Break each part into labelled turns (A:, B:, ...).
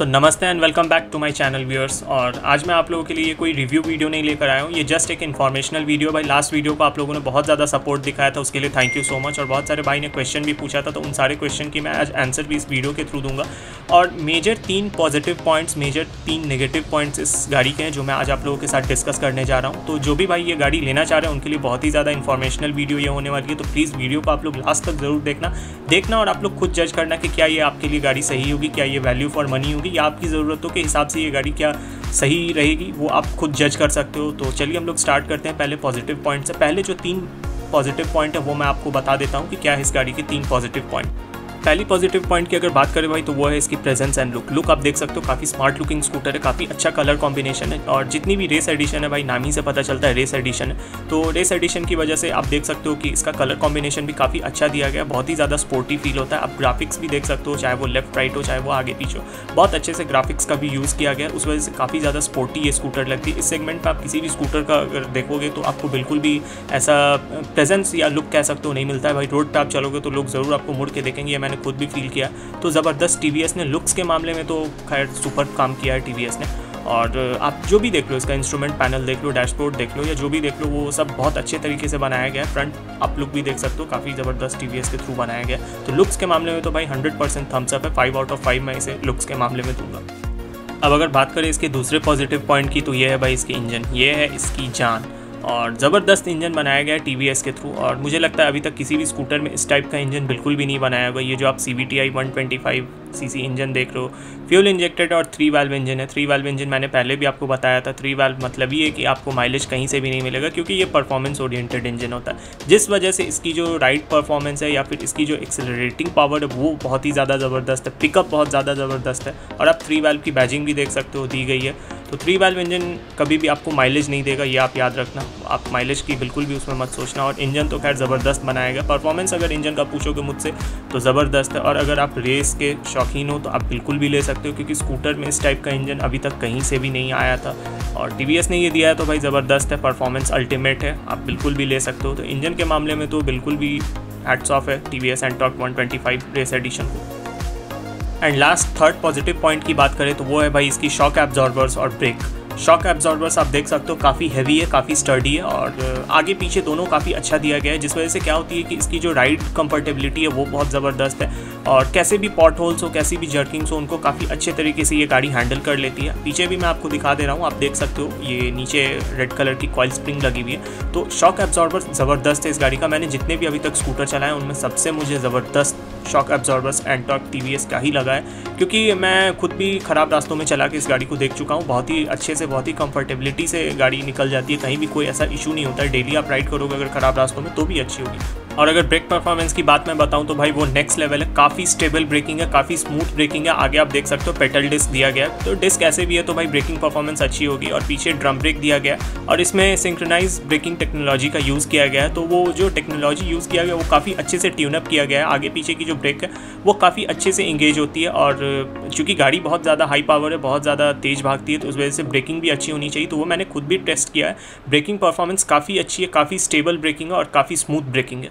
A: सो नमस्ते and welcome back to my channel viewers और आज मैं आप लोगों के लिए कोई रिव्यू वीडियो नहीं लेकर आया हूँ। ये जस्ट एक इन्फॉर्मेशनल वीडियो भाई। लास्ट वीडियो को आप लोगों ने बहुत ज़्यादा सपोर्ट दिखाया था, उसके लिए थैंक यू सो मच और बहुत सारे भाई ने क्वेश्चन भी पूछा था तो उन सारे क्वेश्चन की मैं आज आंसर भी इस वीडियो के थ्रू दूँगा। और मेजर तीन पॉजिटिव पॉइंट्स मेजर तीन नेगेटिव पॉइंट्स इस गाड़ी के हैं, जो मैं आज आप लोगों के साथ डिस्कस करने जा रहा हूँ। तो जो भी भाई ये गाड़ी लेना चाह रहे हैं, उनके लिए बहुत ही ज़्यादा इन्फॉर्मेशनल वीडियो ये होने वाली है। तो प्लीज़ वीडियो को आप लोग लास्ट तक ज़रूर देखना। देखना और आप लोग खुद जज करना कि क्या ये आपके लिए गाड़ी सही होगी, क्या ये वैल्यू फॉर मनी होगी। या आपकी ज़रूरतों के हिसाब से ये गाड़ी क्या सही रहेगी, वो आप खुद जज कर सकते हो। तो चलिए हम लोग स्टार्ट करते हैं पहले पॉजिटिव पॉइंट से। पहले जो तीन पॉजिटिव पॉइंट है, वो मैं आपको बता देता हूँ कि क्या है इस गाड़ी के तीन पॉजिटिव पॉइंट पहली पॉजिटिव पॉइंट की अगर बात करें भाई तो वो है इसकी प्रेजेंस एंड लुक लुक आप देख सकते हो, काफ़ी स्मार्ट लुकिंग स्कूटर है, काफ़ी अच्छा कलर कॉम्बिनेशन है और जितनी भी रेस एडिशन है भाई, नाम ही से पता चलता है रेस एडिशन तो रेस एडिशन की वजह से आप देख सकते हो कि इसका कलर कॉम्बिनेशन भी काफ़ी अच्छा दिया गया बहुत ही ज़्यादा स्पोर्टी फील होता है. आप ग्राफिक्स भी देख सकते हो, चाहे वो लेफ़्ट राइट हो, चाहे वो आगे पीछे हो. बहुत अच्छे से ग्राफिक्स का भी यूज़ किया गया उस वजह से काफ़ी ज़्यादा स्पोर्टी ये स्कूटर लगती है. इस सेगमेंट पर आप किसी भी स्कूटर का अगर देखोगे तो आपको बिल्कुल भी ऐसा प्रेजेंस या लुक कह सकते हो, नहीं मिलता है. भाई, रोड पर आप चलोगे तो लोग ज़रूर आपको मुड़ के देखेंगे मैंने खुद भी फील किया। तो ज़बरदस्त टी ने लुक्स के मामले में तो खैर सुपर काम किया है टी ने। और आप जो भी देख लो इसका इंस्ट्रूमेंट पैनल देख लो डैशबोर्ड देख लो या जो भी देख लो, वो सब बहुत अच्छे तरीके से बनाया गया है। फ्रंट आप लुक भी देख सकते हो, काफ़ी ज़बरदस्त टी के थ्रू बनाया गया तो लुक्स के मामले में तो भाई हंड्रेड परसेंट थम्सअप है। फाइव आउट ऑफ़ फाइव मैं इसे लुक्स के मामले में दूँगा। अब अगर बात करें इसके दूसरे पॉजिटिव पॉइंट की तो ये है भाई इसकी इंजन ये है इसकी जान। और ज़बरदस्त इंजन बनाया गया है टी के थ्रू। और मुझे लगता है अभी तक किसी भी स्कूटर में इस टाइप का इंजन बिल्कुल भी नहीं बनाया हुआ ये जो आप C V T I one twenty five C C engine देख रहे हो फ्यूल इंजेक्टेड और थ्री वाल्व इंजन है। थ्री वाल्व इंजन मैंने पहले भी आपको बताया था। थ्री वाल्व मतलब ये कि आपको माइलेज कहीं से भी नहीं मिलेगा क्योंकि ये परफॉर्मेंस ओरिएंटेड इंजन होता है। जिस वजह से इसकी जो राइड परफॉर्मेंस है या फिर इसकी जो एक्सेलरेटिंग पावर है, वो बहुत ही ज़्यादा ज़बरदस्त है। पिकअप बहुत ज़्यादा ज़बरदस्त है। और आप थ्री वाल्व की बैजिंग भी देख सकते हो, दी गई है। तो थ्री वाल्व इंजन कभी भी आपको माइलेज नहीं देगा, ये आप याद रखना। आप माइलेज की बिल्कुल भी उसमें मत सोचना और इंजन तो खैर ज़बरदस्त बनाएगा। परफॉर्मेंस अगर इंजन का पूछोगे मुझसे तो ज़बरदस्त है। और अगर आप रेस के शौकीन हो तो आप बिल्कुल भी ले सकते हो, क्योंकि स्कूटर में इस टाइप का इंजन अभी तक कहीं से भी नहीं आया था। और टीवीएस ने ये दिया है तो भाई ज़बरदस्त है। परफॉर्मेंस अल्टीमेट है। आप बिल्कुल भी ले सकते हो। तो इंजन के मामले में तो बिल्कुल भी हैट्स ऑफ़ है T V S Ntorq one twenty five race edition को। And last third positive point की बात करें तो वो है भाई इसकी शॉक एब्जॉर्बर्स और ब्रेक शॉक एब्जॉर्बर्स आप देख सकते हो काफ़ी हैवी है, काफ़ी स्टर्डी है और आगे पीछे दोनों काफ़ी अच्छा दिया गया है, जिस वजह से क्या होती है कि इसकी जो राइड कंफर्टेबिलिटी है वो बहुत ज़बरदस्त है और कैसे भी पॉट होल्स हो, कैसी भी जर्किंग्स हो, उनको काफ़ी अच्छे तरीके से ये गाड़ी हैंडल कर लेती है। पीछे भी मैं आपको दिखा दे रहा हूँ, आप देख सकते हो, ये नीचे रेड कलर की कॉयल स्प्रिंग लगी हुई है। तो शॉक एब्जॉर्बर ज़बरदस्त है इस गाड़ी का, मैंने जितने भी अभी तक स्कूटर चलाए उनमें सबसे मुझे ज़बरदस्त शॉक एब्जॉर्बर्स एंटॉक टी का ही लगा है, क्योंकि मैं खुद भी ख़राब रास्तों में चला के इस गाड़ी को देख चुका हूँ। बहुत ही अच्छे से, बहुत ही कंफर्टेबिलिटी से गाड़ी निकल जाती है। कहीं भी कोई ऐसा इशू नहीं होता है। डेली आप राइड करोगे अगर ख़राब रास्तों में तो भी अच्छी होगी। और अगर ब्रेक परफॉर्मेंस की बात मैं बताऊँ तो भाई वो नेक्स्ट लेवल है। काफ़ी स्टेबल ब्रेकिंग है, काफ़ी स्मूथ ब्रेकिंग है। आगे आप देख सकते हो पेटल डिस्क दिया गया तो डिस्क ऐसे भी है तो भाई ब्रेकिंग परफॉर्मेंस अच्छी होगी और पीछे ड्रम ब्रेक दिया गया और इसमें सिंक्रोनाइज ब्रेकिंग टेक्नोलॉजी का यूज़ किया गया तो वो जो टेक्नोलॉजी यूज़ किया गया वो काफ़ी अच्छे से ट्यूनअप किया गया है। आगे पीछे की जो ब्रेक है, वो काफ़ी अच्छे से इंगेज होती है। और चूँकि गाड़ी बहुत ज़्यादा हाई पावर है, बहुत ज़्यादा तेज़ भागती है तो उस वजह से ब्रेकिंग भी अच्छी होनी चाहिए। तो वो मैंने खुद भी टेस्ट किया है। ब्रेकिंग परफॉर्मेंस काफ़ी अच्छी है, काफ़ी स्टेबल ब्रेकिंग है और काफ़ी स्मूथ ब्रेकिंग है।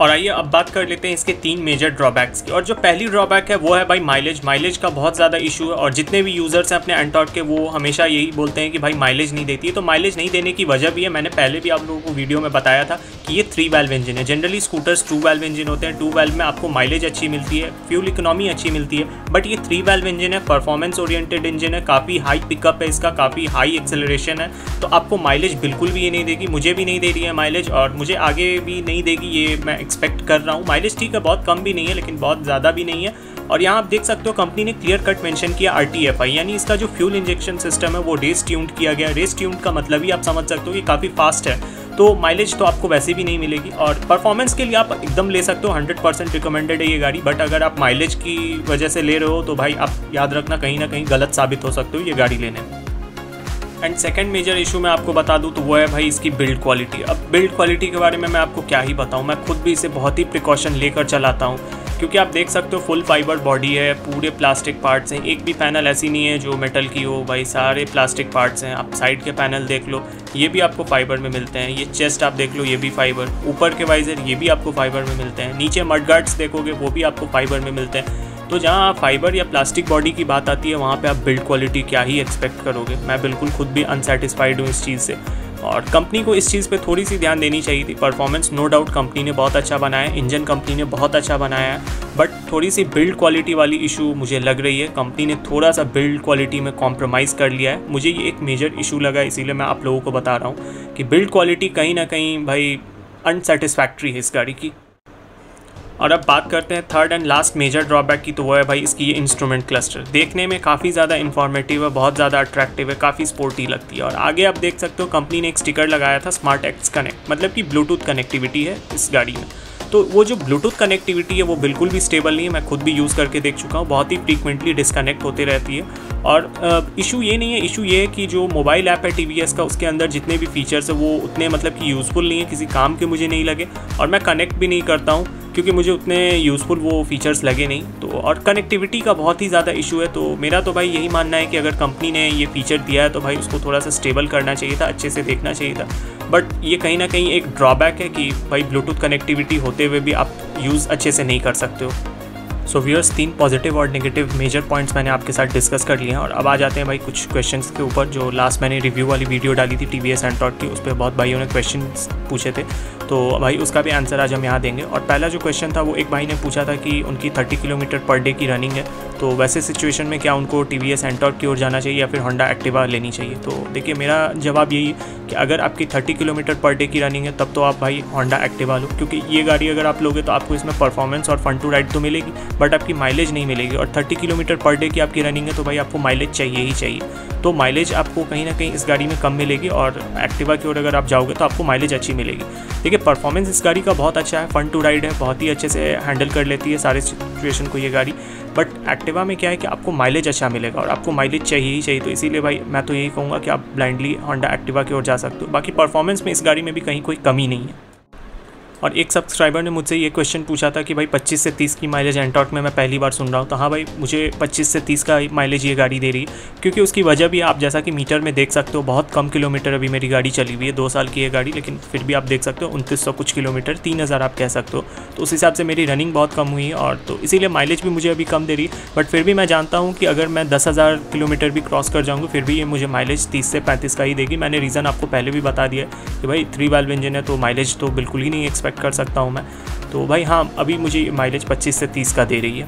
A: और आइए अब बात कर लेते हैं इसके तीन मेजर ड्रॉबैक्स की। और जो पहली ड्रॉबैक है, वो है भाई माइलेज माइलेज का बहुत ज़्यादा इशू है और जितने भी यूज़र्स हैं अपने एंटॉट के, वो हमेशा यही बोलते हैं कि भाई माइलेज नहीं देती है। तो माइलेज नहीं देने की वजह भी है, मैंने पहले भी आप लोगों को वीडियो में बताया था कि ये थ्री वेल्व इंजन है। Generally scooters two valve engine होते हैं। टू वेल्व में आपको माइलेज अच्छी मिलती है फ्यूल इकोनॉमी अच्छी मिलती है। बट ये थ्री वेल्व इंजन है परफॉर्मेंस ओरिएंटेड इंजन है, काफ़ी हाई पिकअप है इसका, काफ़ी हाई एक्सेलरेशन है। तो आपको माइलेज बिल्कुल भी ये नहीं देगी, मुझे भी नहीं दे रही है माइलेज और मुझे आगे भी नहीं देगी, ये मैं एक्सपेक्ट कर रहा हूँ। माइलेज ठीक है, बहुत कम भी नहीं है, लेकिन बहुत ज़्यादा भी नहीं है। और यहाँ आप देख सकते हो कंपनी ने क्लियर कट मेंशन किया आर यानी इसका जो फ्यूल इंजेक्शन सिस्टम है, वो रेस ट्यून्ड किया गया रेस ट्यून्ड का मतलब ही आप समझ सकते हो कि काफ़ी फास्ट है। तो माइलेज तो आपको वैसे भी नहीं मिलेगी। और परफॉर्मेंस के लिए आप एकदम ले सकते हो हंड्रेड परसेंट रिकमेंडेड है ये गाड़ी। बट अगर आप माइलेज की वजह से ले रहे हो तो भाई आप याद रखना, कहीं ना कहीं गलत साबित हो सकते हो ये गाड़ी लेने में। एंड सेकंड मेजर इशू मैं आपको बता दूँ तो वो है भाई इसकी बिल्ड क्वालिटी अब बिल्ड क्वालिटी के बारे में मैं आपको क्या ही बताऊँ, मैं खुद भी इसे बहुत ही प्रिकॉशन लेकर चलाता हूँ। क्योंकि आप देख सकते हो फुल फाइबर बॉडी है, पूरे प्लास्टिक पार्ट्स हैं। एक भी पैनल ऐसी नहीं है जो मेटल की हो, भाई सारे प्लास्टिक पार्ट्स हैं। आप साइड के पैनल देख लो, ये भी आपको फाइबर में मिलते हैं। ये चेस्ट आप देख लो, ये भी फाइबर ऊपर के वाइजर ये भी आपको फाइबर में मिलते हैं। नीचे मड गार्ड्स देखोगे, वो भी आपको फाइबर में मिलते हैं। तो जहाँ फाइबर या प्लास्टिक बॉडी की बात आती है, वहाँ पे आप बिल्ड क्वालिटी क्या ही एक्सपेक्ट करोगे? मैं बिल्कुल खुद भी अनसेटिस्फाइड हूँ इस चीज़ से। और कंपनी को इस चीज़ पे थोड़ी सी ध्यान देनी चाहिए थी। परफॉर्मेंस नो डाउट कंपनी ने बहुत अच्छा बनाया है। इंजन कंपनी ने बहुत अच्छा बनाया है। बट थोड़ी सी बिल्ड क्वालिटी वाली इशू मुझे लग रही है। कंपनी ने थोड़ा सा बिल्ड क्वालिटी में कॉम्प्रोमाइज़ कर लिया है। मुझे ये एक मेजर इशू लगा, इसीलिए मैं आप लोगों को बता रहा हूँ कि बिल्ड क्वालिटी कहीं ना कहीं भाई अनसेटिस्फैक्ट्री है इस गाड़ी की। और अब बात करते हैं third and last major drawback की तो वो है भाई इसकी ये इंस्ट्रूमेंट क्लस्टर देखने में काफ़ी ज़्यादा इन्फॉर्मेटिव है, बहुत ज़्यादा अट्रैक्टिव है, काफ़ी स्पोर्टी लगती है। और आगे आप देख सकते हो कंपनी ने एक स्टिकर लगाया था स्मार्ट एक्स कनेक्ट मतलब कि ब्लूटूथ कनेक्टिविटी है इस गाड़ी में। तो वो जो ब्लूटूथ कनेक्टिविटी है, वो बिल्कुल भी स्टेबल नहीं है, मैं खुद भी यूज़ करके देख चुका हूँ, बहुत ही फ्रीक्वेंटली डिसकनेक्ट होते रहती है। और इशू ये नहीं है इशू ये है कि जो मोबाइल ऐप है टीवीएस का, उसके अंदर जितने भी फीचर्स है, वो उतने मतलब कि यूज़फुल नहीं है, किसी काम के मुझे नहीं लगे। और मैं कनेक्ट भी नहीं करता हूँ क्योंकि मुझे उतने यूज़फुल वो फीचर्स लगे नहीं। तो और कनेक्टिविटी का बहुत ही ज़्यादा इशू है तो मेरा तो भाई यही मानना है कि अगर कंपनी ने ये फीचर दिया है तो भाई उसको थोड़ा सा स्टेबल करना चाहिए था, अच्छे से देखना चाहिए था। बट ये कहीं ना कहीं एक ड्रॉबैक है कि भाई ब्लूटूथ कनेक्टिविटी होते हुए भी आप यूज़ अच्छे से नहीं कर सकते हो। सो व्यूअर्स तीन पॉजिटिव और नेगेटिव मेजर पॉइंट्स मैंने आपके साथ डिस्कस कर लिए हैं और अब आ जाते हैं भाई कुछ क्वेश्चंस के ऊपर, जो लास्ट मैंने रिव्यू वाली वीडियो डाली थी टी वी एस एंड्रॉड की, उस पर बहुत भाइयों ने क्वेश्चन पूछे थे। तो भाई उसका भी आंसर आज हम यहाँ देंगे। और पहला जो क्वेश्चन था, वो एक भाई ने पूछा था कि उनकी थर्टी किलोमीटर पर डे की रनिंग है। तो वैसे सिचुएशन में क्या उनको टी वी एस की ओर जाना चाहिए या फिर होंडा एक्टिवा लेनी चाहिए? तो देखिए, मेरा जवाब यही कि अगर आपकी थर्टी किलोमीटर पर डे की रनिंग है, तब तो आप भाई होंडा एक्टिवा लो। क्योंकि ये गाड़ी अगर आप लोगे तो आपको इसमें परफॉर्मेंस और फन टू राइड तो मिलेगी बट आपकी माइलेज नहीं मिलेगी। और थर्टी किलोमीटर पर डे की आपकी रनिंग है तो भाई आपको माइलेज चाहिए ही चाहिए। तो माइलेज आपको कहीं ना कहीं इस गाड़ी में कम मिलेगी और एक्टिवा की ओर अगर आप जाओगे तो आपको माइलेज अच्छी मिलेगी। देखिए परफॉर्मेंस इस गाड़ी का बहुत अच्छा है फन टू राइड है, बहुत ही अच्छे से हैंडल कर लेती है सारे सिचुएशन को ये गाड़ी। बट एक्टिवा में क्या है कि आपको माइलेज अच्छा मिलेगा और आपको माइलेज चाहिए ही चाहिए तो इसीलिए भाई मैं तो यही कहूँगा कि आप ब्लाइंडली होंडा एक्टिवा की ओर जा सकते हो। बाकी परफॉर्मेंस में इस गाड़ी में भी कहीं कोई कमी नहीं है। और एक सब्सक्राइबर ने मुझसे ये क्वेश्चन पूछा था कि भाई 25 से 30 की माइलेज एंटॉक में मैं पहली बार सुन रहा हूँ। तो हाँ भाई, मुझे 25 से 30 का माइलेज ये गाड़ी दे रही क्योंकि उसकी वजह भी आप जैसा कि मीटर में देख सकते हो, बहुत कम किलोमीटर अभी मेरी गाड़ी चली हुई है, दो साल की है गाड़ी, लेकिन फिर भी आप देख सकते हो, उनतीस कुछ किलोमीटर तीन हज़ार आप कह सकते हो। तो उस हिसाब से मेरी रनिंग बहुत कम हुई और तो इसीलिए माइलेज भी मुझे अभी कम दे रही बट फिर भी मैं जानता हूँ कि अगर मैं दस किलोमीटर भी क्रॉस कर जाऊँगा, फिर भी ये मुझे माइलेज तीस से पैंतीस का ही देगी। मैंने रीज़न आपको पहले भी बता दिया कि भाई थ्री वाल्व इंजन है तो माइलेज तो बिल्कुल ही नहीं एक्सपेक्ट कर सकता हूँ मैं। तो भाई हाँ अभी मुझे माइलेज 25 से 30 का दे रही है।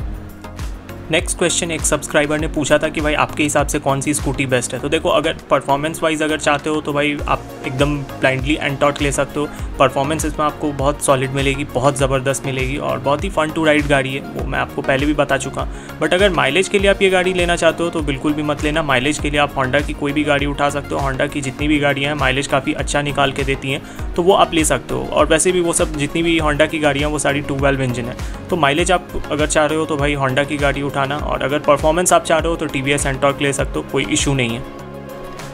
A: नेक्स्ट क्वेश्चन एक सब्सक्राइबर ने पूछा था कि भाई आपके हिसाब से कौन सी स्कूटी बेस्ट है? तो देखो, अगर परफॉर्मेंस वाइज अगर चाहते हो तो भाई आप एकदम ब्लाइंडली एंटॉट ले सकते हो। परफॉर्मेंस इसमें आपको बहुत सॉलिड मिलेगी, बहुत ज़बरदस्त मिलेगी और बहुत ही फन टू राइड गाड़ी है। वो मैं आपको पहले भी बता चुका। बट अगर माइलेज के लिए आप ये गाड़ी लेना चाहते हो तो बिल्कुल भी मत लेना। माइलेज के लिए आप होंडा की कोई भी गाड़ी उठा सकते हो। होंडा की जितनी भी गाड़ियाँ हैं माइलेज काफ़ी अच्छा निकाल के देती हैं तो वो आप ले सकते हो। और वैसे भी वो सब जितनी भी होंडा की गाड़ियाँ वो सारी टू वेल्व इंजन है। तो माइलेज आप अगर चाह रहे हो तो भाई होंडा की गाड़ी उठाना और अगर परफॉर्मेंस आप चाह रहे हो तो टी वी एस ले सकते हो, कोई इशू नहीं है।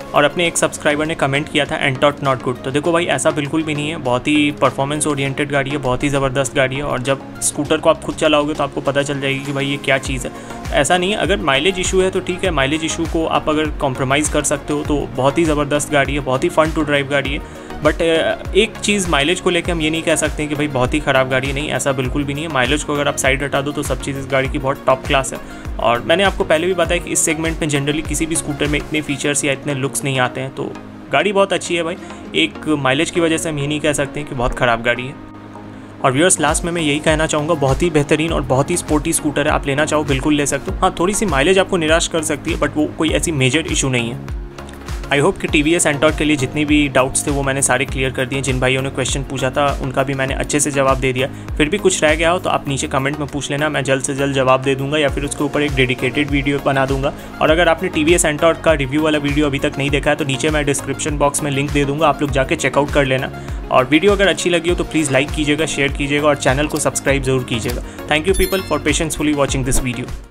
A: और अपने एक सब्सक्राइबर ने कमेंट किया था एंटॉट नॉट गुड तो देखो भाई, ऐसा बिल्कुल भी नहीं है। बहुत ही परफॉर्मेंस ओरिएंटेड गाड़ी है, बहुत ही ज़बरदस्त गाड़ी है और जब स्कूटर को आप खुद चलाओगे तो आपको पता चल जाएगी कि भाई ये क्या चीज़ है। ऐसा नहीं है। अगर माइलेज इशू है तो ठीक है। माइलेज इशू को आप अगर कॉम्प्रोमाइज़ कर सकते हो तो बहुत ही ज़बरदस्त गाड़ी है, बहुत ही फन टू ड्राइव गाड़ी है। बट uh, एक चीज़ माइलेज को लेकर हम ये नहीं कह सकते कि भाई बहुत ही ख़राब गाड़ी नहीं ऐसा बिल्कुल भी नहीं है। माइलेज को अगर आप साइड हटा दो तो सब चीज़ इस गाड़ी की बहुत टॉप क्लास है। और मैंने आपको पहले भी बताया कि इस सेगमेंट में जनरली किसी भी स्कूटर में इतने फीचर्स या इतने लुक्स नहीं आते हैं। तो गाड़ी बहुत अच्छी है भाई। एक माइलेज की वजह से हम ये नहीं कह सकते कि बहुत ख़राब गाड़ी है। और व्यूअर्स लास्ट में मैं यही कहना चाहूँगा बहुत ही बेहतरीन और बहुत ही स्पोर्टी स्कूटर है। आप लेना चाहो बिल्कुल ले सकते हो। हाँ थोड़ी सी माइलेज आपको निराश कर सकती है बट वो कोई ऐसी मेजर इशू नहीं है। आई होप कि टी वी एस के लिए जितनी भी डाउट्स थे वो मैंने सारे क्लियर कर दिए। जिन भाइयों ने क्वेश्चन पूछा था, उनका भी मैंने अच्छे से जवाब दे दिया। फिर भी कुछ रह गया हो तो आप नीचे कमेंट में पूछ लेना। मैं जल्द से जल्द जवाब दे दूँगा या फिर उसके ऊपर एक डेडिकेटेड वीडियो बना दूँगा। और अगर आपने टी वी एस का रिव्यू वाला वीडियो अभी तक नहीं देखा है तो नीचे मैं डिस्क्रिप्शन बॉक्स में लिंक दे दूँगा। आप लोग जाके चेकआउट कर लेना। और वीडियो अगर अच्छी लगी हो तो प्लीज़ लाइक कीजिएगा शेयर कीजिएगा और चैनल को सब्सक्राइब ज़रूर कीजिएगा। Thank you people for patiently watching this video